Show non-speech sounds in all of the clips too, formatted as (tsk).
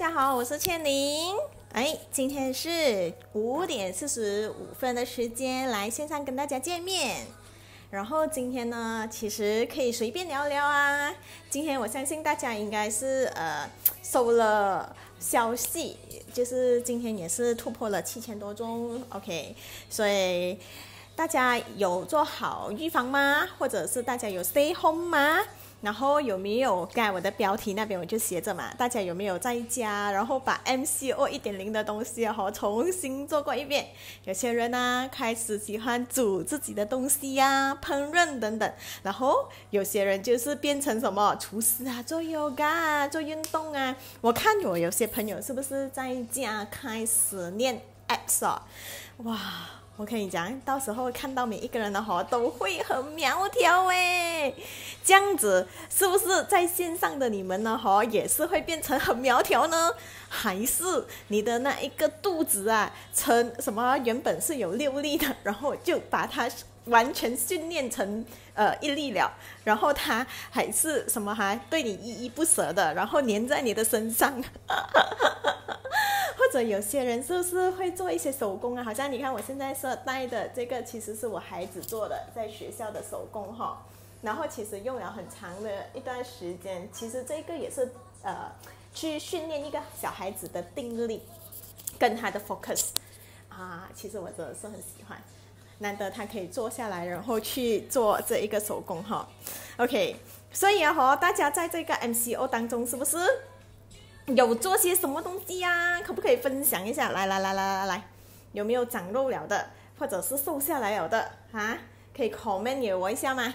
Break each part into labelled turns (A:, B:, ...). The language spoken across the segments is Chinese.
A: 大家好，我是倩玲。哎，今天是五点四十五分的时间，来线上跟大家见面。然后今天呢，其实可以随便聊聊啊。今天我相信大家应该是呃收了消息，就是今天也是突破了七千多宗，OK。所以大家有做好预防吗？或者是大家有 stay home 吗？然后有没有？刚才我的标题那边我就写着嘛，大家有没有在家，然后把 MCO 一点零的东西哈重新做过一遍？有些人呢开始喜欢煮自己的东西呀，烹饪等等。然后有些人就是变成什么厨师啊，做 yoga 啊，做运动啊。我看我有些朋友是不是在家开始练 apps 啊？哇！我跟你讲，到时候看到每一个人的话都会很苗条诶，这样子是不是在线上的你们呢？哈，也是会变成很苗条呢？还是你的那一个肚子啊，成什么原本是有六粒的，然后就把它完全训练成呃一粒了，然后它还是什么还对你依依不舍的，然后粘在你的身上。或者有些人是不是会做一些手工啊？好像你看我现在是戴的这个，其实是我孩子做的，在学校的手工哈。然后其实用了很长的一段时间，其实这个也是呃，去训练一个小孩子的定力跟他的 focus 啊。其实我真的是很喜欢，难得他可以坐下来，然后去做这一个手工哈。OK，所以啊和大家在这个 MCO 当中是不是？有做些什么东西呀？可不可以分享一下？来来来来来来，有没有长肉了的，或者是瘦下来了的啊？可以 comment 我一下吗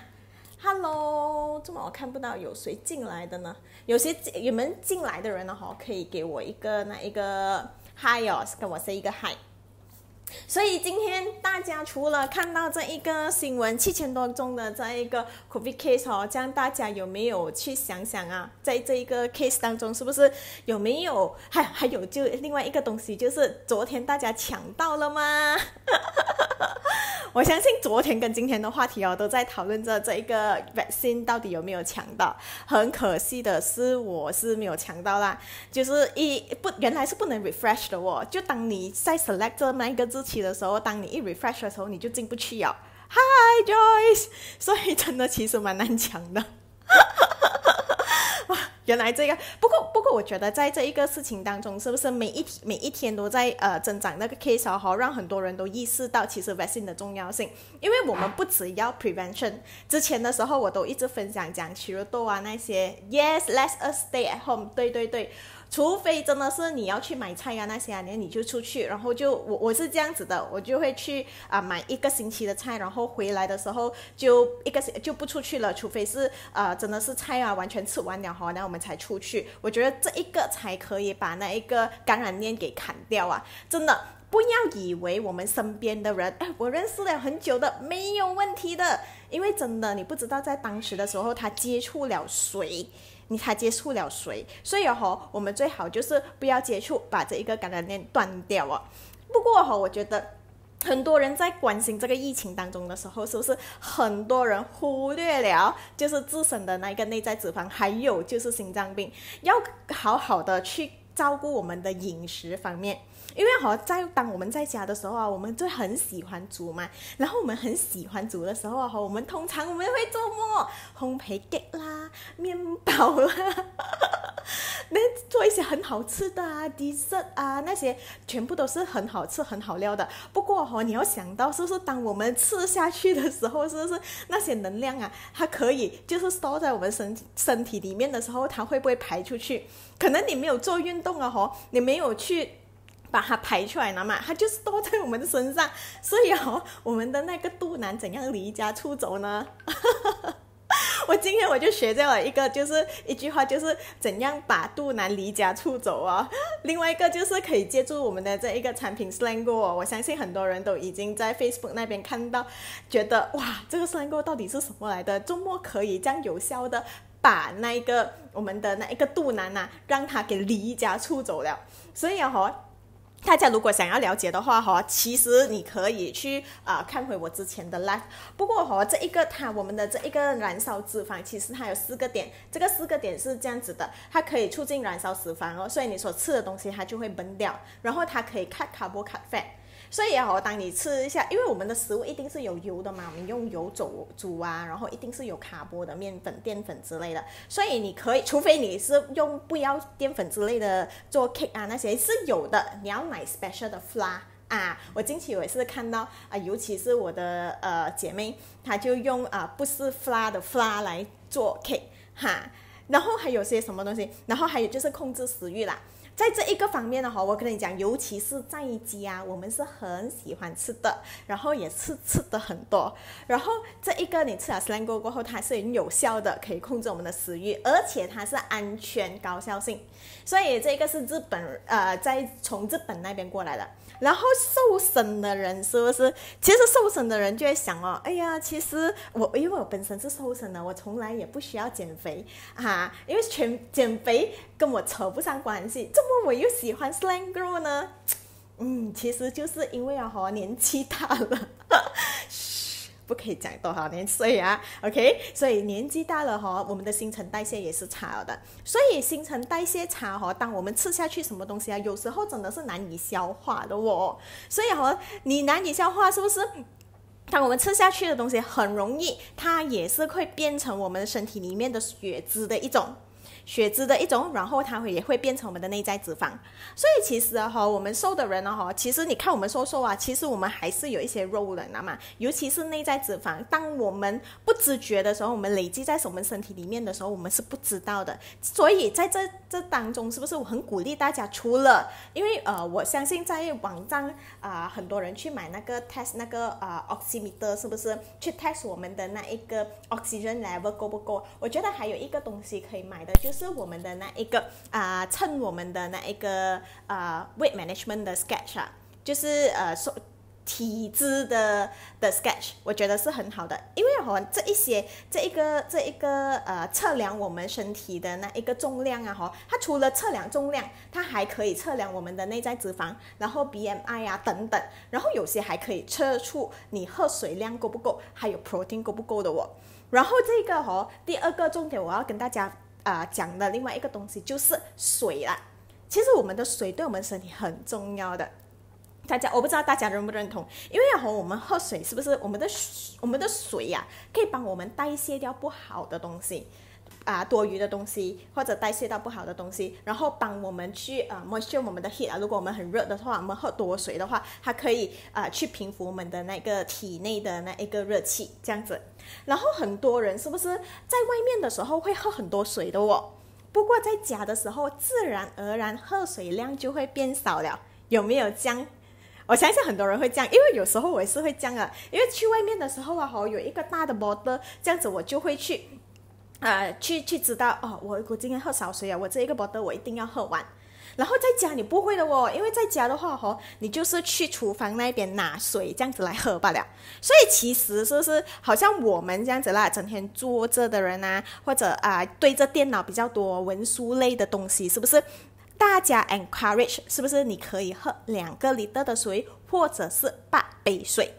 A: ？Hello，怎么我看不到有谁进来的呢？有些你们进来的人呢？哈，可以给我一个那一个 Hi 哦，跟我 say 一个 Hi。所以今天大家除了看到这一个新闻七千多宗的这一个 COVID case 哦，这样大家有没有去想想啊？在这一个 case 当中，是不是有没有还还有就另外一个东西，就是昨天大家抢到了吗？(laughs) 我相信昨天跟今天的话题哦，都在讨论着这一个 vaccine 到底有没有抢到。很可惜的是，我是没有抢到啦。就是一不原来是不能 refresh 的哦，就当你在 select 那一个日期的时候，当你一 refresh 的时候，你就进不去哦。Hi Joyce，所以真的其实蛮难抢的。原来这个，不过不过，我觉得在这一个事情当中，是不是每一每一天都在呃增长那个 case 哈，让很多人都意识到其实 vaccine 的重要性，因为我们不只要 prevention，之前的时候我都一直分享讲荨肉痘啊那些，yes，let's stay at home，对对对。除非真的是你要去买菜啊那些啊，那你就出去，然后就我我是这样子的，我就会去啊买一个星期的菜，然后回来的时候就一个就不出去了，除非是呃真的是菜啊完全吃完了哈，那我们才出去。我觉得这一个才可以把那一个感染链给砍掉啊！真的不要以为我们身边的人，哎，我认识了很久的没有问题的，因为真的你不知道在当时的时候他接触了谁。你才接触了谁？所以哈，我们最好就是不要接触，把这一个感染链断掉哦。不过哈，我觉得很多人在关心这个疫情当中的时候，是不是很多人忽略了就是自身的那一个内在脂肪，还有就是心脏病，要好好的去照顾我们的饮食方面。因为哈，在当我们在家的时候啊，我们就很喜欢煮嘛。然后我们很喜欢煮的时候啊，我们通常我们会做么？烘焙碟啦，面包啦，(laughs) 那做一些很好吃的啊，dessert 啊，那些全部都是很好吃、很好料的。不过哈，你要想到，是不是当我们吃下去的时候，是不是那些能量啊，它可以就是缩在我们身身体里面的时候，它会不会排出去？可能你没有做运动啊，哈，你没有去。把它排出来了嘛，它就是都在我们的身上，所以哦，我们的那个肚腩怎样离家出走呢？(laughs) 我今天我就学到了一个，就是一句话，就是怎样把肚腩离家出走啊。另外一个就是可以借助我们的这一个产品 slang 过，我相信很多人都已经在 Facebook 那边看到，觉得哇，这个 Slango 到底是什么来的？周末可以这样有效的把那一个我们的那一个肚腩呐，让它给离家出走了。所以哦。大家如果想要了解的话，哈，其实你可以去啊看回我之前的 live。不过哈，这一个它我们的这一个燃烧脂肪，其实它有四个点，这个四个点是这样子的，它可以促进燃烧脂肪哦，所以你所吃的东西它就会崩掉，然后它可以 cut carb cut fat。所以啊，当你吃一下，因为我们的食物一定是有油的嘛，我们用油煮煮啊，然后一定是有卡波的面粉、淀粉之类的。所以你可以，除非你是用不要淀粉之类的做 cake 啊，那些是有的。你要买 special 的 flour 啊。我近期我也是看到啊，尤其是我的呃姐妹，她就用啊不是 flour 的 flour 来做 cake 哈。然后还有些什么东西？然后还有就是控制食欲啦。在这一个方面的话，我跟你讲，尤其是在家，我们是很喜欢吃的，然后也是吃的很多。然后这一个你吃了 Slango 过后，它是很有效的，可以控制我们的食欲，而且它是安全高效性。所以这个是日本呃，在从日本那边过来的。然后瘦身的人是不是？其实瘦身的人就会想哦，哎呀，其实我因为我本身是瘦身的，我从来也不需要减肥啊，因为全减肥跟我扯不上关系。怎么我又喜欢 slang girl 呢？嗯，其实就是因为啊，哈，年纪大了。不可以讲多少年岁啊，OK？所以年纪大了哈，我们的新陈代谢也是差的。所以新陈代谢差哈，当我们吃下去什么东西啊，有时候真的是难以消化的哦。所以哈，你难以消化是不是？当我们吃下去的东西很容易，它也是会变成我们身体里面的血脂的一种。血脂的一种，然后它会也会变成我们的内在脂肪。所以其实哈，我们瘦的人呢哈，其实你看我们瘦瘦啊，其实我们还是有一些肉的，知道吗？尤其是内在脂肪，当我们不自觉的时候，我们累积在我们身体里面的时候，我们是不知道的。所以在这这当中，是不是我很鼓励大家？除了因为呃，我相信在网站啊，很多人去买那个 test 那个呃 oximeter，是不是去 test 我们的那一个 oxygen level 够不够？我觉得还有一个东西可以买的，就是。是我们的那一个啊，称我们的那一个啊，weight management 的 sketch 啊，就是呃，说体脂的的 sketch，我觉得是很好的，因为哈，这一些这一个这一个呃，测量我们身体的那一个重量啊，哈，它除了测量重量，它还可以测量我们的内在脂肪，然后 BMI 啊等等，然后有些还可以测出你喝水量够不够，还有 protein 够不够的哦。然后这个哈，第二个重点我要跟大家。啊，讲的另外一个东西就是水啦。其实我们的水对我们身体很重要的，大家我不知道大家认不认同？因为和我们喝水是不是我们的我们的水呀，可以帮我们代谢掉不好的东西。啊，多余的东西或者代谢到不好的东西，然后帮我们去呃 moisture 我们的 heat 啊。如果我们很热的话，我们喝多水的话，它可以啊去平复我们的那个体内的那一个热气，这样子。然后很多人是不是在外面的时候会喝很多水的哦？不过在家的时候，自然而然喝水量就会变少了，有没有这样？我相信很多人会这样，因为有时候我也是会这样啊。因为去外面的时候啊，吼有一个大的 bottle，这样子我就会去。呃，去去知道哦，我我今天喝少水啊，我这一个 bottle 我一定要喝完。然后在家你不会的哦，因为在家的话哦，你就是去厨房那边拿水这样子来喝罢了。所以其实是不是好像我们这样子啦，整天坐着的人啊，或者啊对着电脑比较多文书类的东西，是不是？大家 (laughs) encourage 是不是？你可以喝两个 liter 的水，或者是八杯水。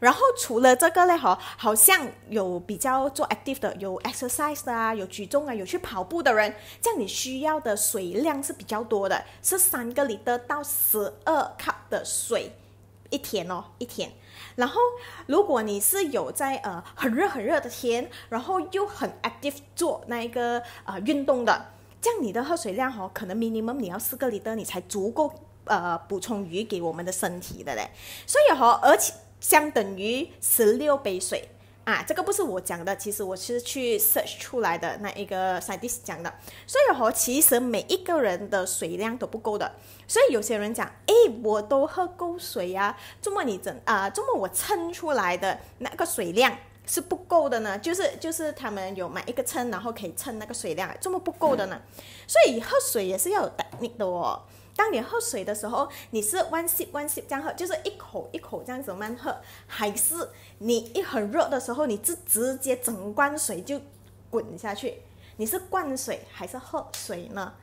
A: 然后除了这个嘞，哈，好像有比较做 active 的，有 exercise 的啊，有举重啊，有去跑步的人，这样你需要的水量是比较多的，是三个 liter 到十二 cup 的水一天哦，一天。然后如果你是有在呃很热很热的天，然后又很 active 做那一个呃运动的，这样你的喝水量哦，可能 minimum 你要四个 liter 你才足够呃补充鱼给我们的身体的嘞。所以哈，而且。相等于十六杯水啊！这个不是我讲的，其实我是去 search 出来的那一个 scientist 讲的。所以哈，其实每一个人的水量都不够的。所以有些人讲，哎，我都喝够水呀，这么你整啊，这么我称出来的那个水量是不够的呢？就是就是他们有买一个称，然后可以称那个水量，这么不够的呢？所以喝水也是要有 technique 的哦。当你喝水的时候，你是 one sip one sip 这样喝，就是一口一口这样子慢喝，还是你一很热的时候，你是直接整罐水就滚下去？你是灌水还是喝水呢？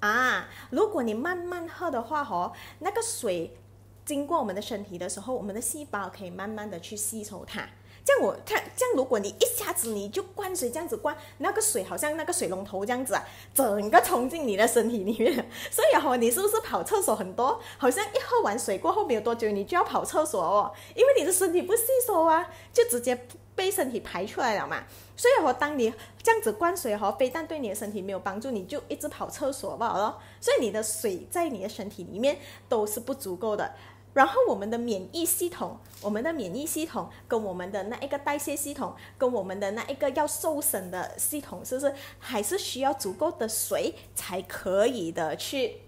A: 啊，如果你慢慢喝的话，哦，那个水经过我们的身体的时候，我们的细胞可以慢慢的去吸收它。这样我看，这样如果你一下子你就灌水这样子灌，那个水好像那个水龙头这样子啊，整个冲进你的身体里面。所以哦，你是不是跑厕所很多？好像一喝完水过后没有多久，你就要跑厕所哦，因为你的身体不吸收啊，就直接被身体排出来了嘛。所以哦，当你这样子灌水哈，非但对你的身体没有帮助，你就一直跑厕所罢了。所以你的水在你的身体里面都是不足够的。然后我们的免疫系统，我们的免疫系统跟我们的那一个代谢系统，跟我们的那一个要瘦身的系统，是不是还是需要足够的水才可以的去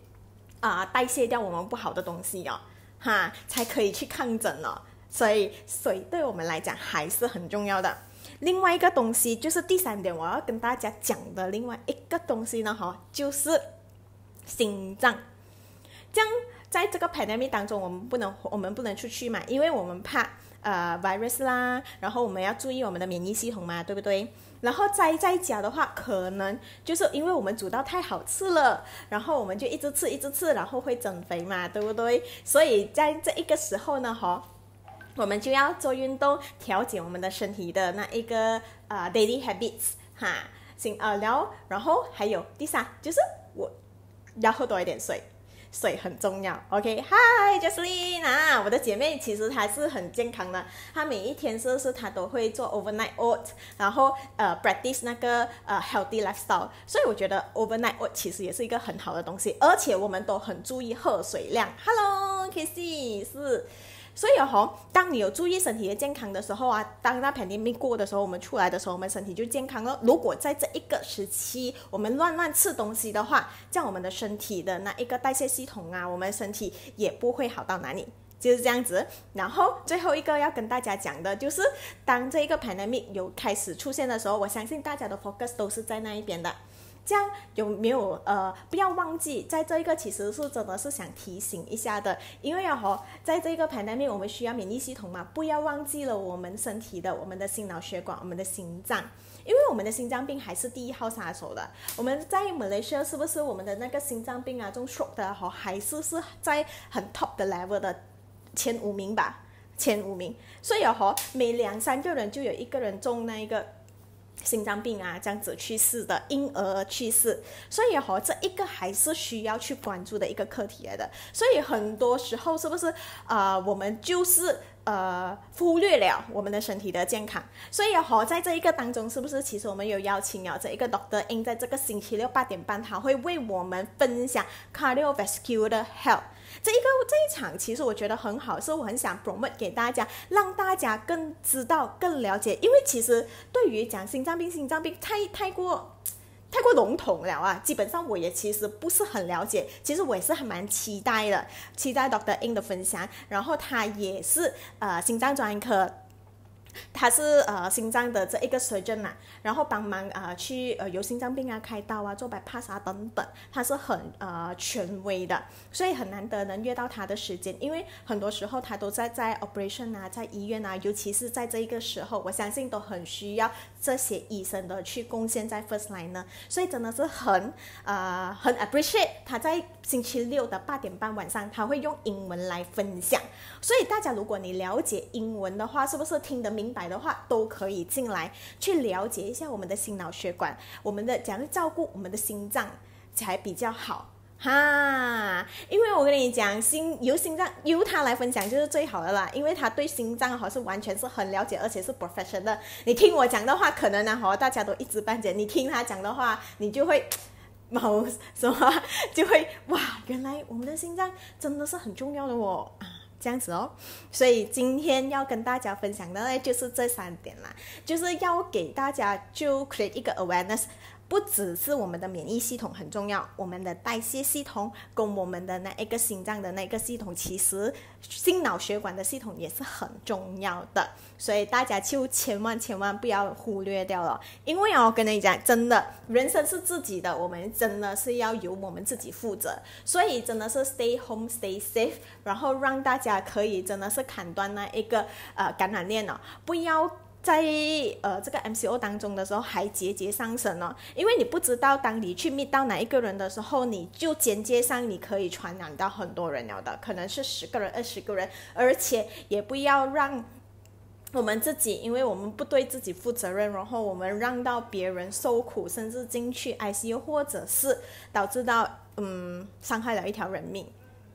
A: 啊代谢掉我们不好的东西哦，哈，才可以去抗争哦。所以水对我们来讲还是很重要的。另外一个东西就是第三点，我要跟大家讲的另外一个东西呢，哈，就是心脏，这样。在这个 pandemic 当中，我们不能我们不能出去嘛，因为我们怕呃 virus 啦，然后我们要注意我们的免疫系统嘛，对不对？然后在在家的话，可能就是因为我们煮到太好吃了，然后我们就一直吃一直吃，然后会增肥嘛，对不对？所以在这一个时候呢，哈，我们就要做运动，调节我们的身体的那一个呃 daily habits 哈，行呃，然后然后还有第三就是我要喝多一点水。水很重要，OK？Hi Jocelyn 啊，我的姐妹其实她是很健康的，她每一天是不是她都会做 overnight oat，然后呃 practice 那个呃 healthy lifestyle，所以我觉得 overnight oat 其实也是一个很好的东西，而且我们都很注意喝水量。Hello，Kissy 是。所以哦，当你有注意身体的健康的时候啊，当那 pandemic 过的时候，我们出来的时候，我们身体就健康了。如果在这一个时期，我们乱乱吃东西的话，这样我们的身体的那一个代谢系统啊，我们身体也不会好到哪里，就是这样子。然后最后一个要跟大家讲的就是，当这一个 pandemic 有开始出现的时候，我相信大家的 focus 都是在那一边的。这样有没有呃？不要忘记，在这一个其实是真的是想提醒一下的，因为哦，在这个 pandemic 我们需要免疫系统嘛，不要忘记了我们身体的我们的心脑血管，我们的心脏，因为我们的心脏病还是第一号杀手的。我们在 Malaysia 是不是我们的那个心脏病啊，中 stroke 的哈，还是是在很 top 的 level 的前五名吧，前五名。所以哦，每两三个人就有一个人中那一个。心脏病啊，这样子去世的婴儿去世，所以哈，这一个还是需要去关注的一个课题来的。所以很多时候是不是啊，我们就是呃忽略了我们的身体的健康。所以哈，在这一个当中，是不是其实我们有邀请了这一个 Doctor In，在这个星期六八点半，他会为我们分享 Cardiovascular Health。这一个这一场其实我觉得很好，是我很想 promote 给大家，让大家更知道、更了解。因为其实对于讲心脏病、心脏病太太过太过笼统了啊，基本上我也其实不是很了解。其实我也是还蛮期待的，期待 Doctor In 的分享。然后他也是呃心脏专科。他是呃心脏的这一个 surgeon 嘛，然后帮忙啊去呃有心脏病啊开刀啊做 bypass 啊等等，他是很呃权威的，所以很难得能约到他的时间，因为很多时候他都在在 operation 啊，在医院啊，尤其是在这一个时候，我相信都很需要这些医生的去贡献在 first line 呢，所以真的是很呃很 appreciate 他在星期六的八点半晚上他会用英文来分享，所以大家如果你了解英文的话，是不是听得明？明白的话都可以进来去了解一下我们的心脑血管，我们的怎样照顾我们的心脏才比较好哈。因为我跟你讲，心由心脏由他来分享就是最好的啦，因为他对心脏哈是完全是很了解，而且是 professional。你听我讲的话，可能呢哈大家都一知半解；你听他讲的话，你就会 (tsk) 某什么就会哇，原来我们的心脏真的是很重要的哦。这样子哦，所以今天要跟大家分享的呢，就是这三点啦，就是要给大家就 create 一个 awareness。不只是我们的免疫系统很重要，我们的代谢系统跟我们的那一个心脏的那个系统，其实心脑血管的系统也是很重要的，所以大家就千万千万不要忽略掉了。因为我跟你讲，真的，人生是自己的，我们真的是要由我们自己负责。所以真的是 stay home, stay safe，然后让大家可以真的是砍断那一个呃感染链了，不要。在呃这个 MCO 当中的时候还节节上升哦，因为你不知道当你去 me 到哪一个人的时候，你就间接上你可以传染到很多人了的，可能是十个人、二十个人，而且也不要让我们自己，因为我们不对自己负责任，然后我们让到别人受苦，甚至进去 ICU，或者是导致到嗯伤害了一条人命。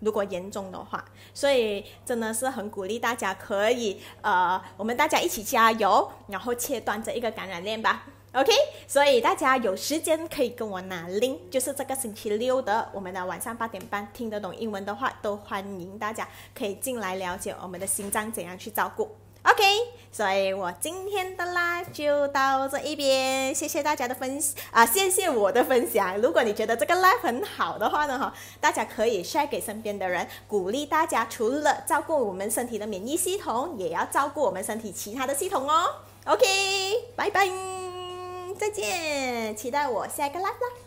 A: 如果严重的话，所以真的是很鼓励大家可以，呃，我们大家一起加油，然后切断这一个感染链吧。OK，所以大家有时间可以跟我拿铃就是这个星期六的我们的晚上八点半，听得懂英文的话，都欢迎大家可以进来了解我们的心脏怎样去照顾。OK，所以我今天的 live 就到这一边，谢谢大家的分啊，谢谢我的分享。如果你觉得这个 live 很好的话呢，哈，大家可以 share 给身边的人，鼓励大家除了照顾我们身体的免疫系统，也要照顾我们身体其他的系统哦。OK，拜拜，再见，期待我下一个 live 啦。